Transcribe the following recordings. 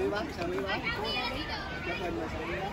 bị bắt sợ bị bắt chụp hình là sợ bị bắt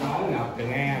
Món ngọc Trường An Nè,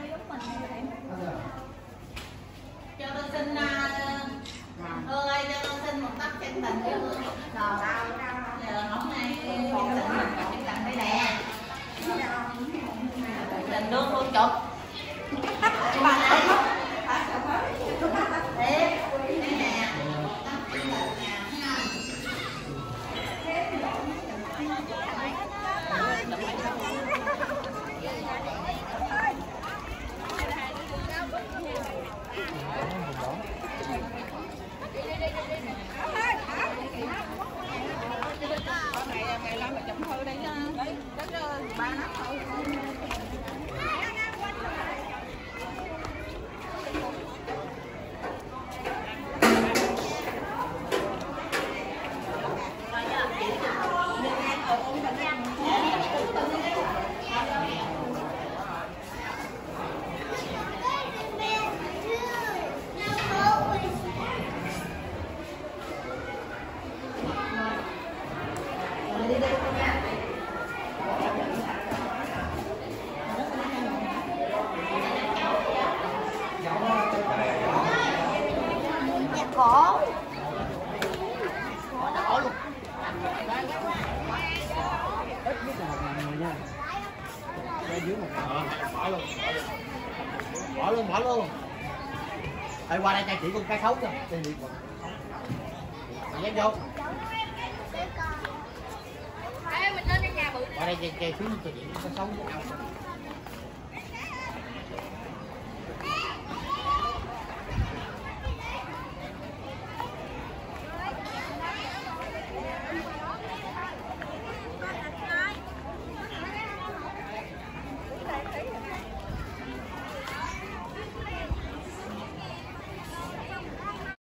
Cổ. ít nhất là một ngàn người nha ra dưới một ngàn Bỏ luôn Bỏ luôn, bỏ luôn Ê, qua đây cho chị con cho Đây đi qua Dám vô. Ê, mình lên nhà bự. Qua đây cho, cho xuống cho chị khấu với nhau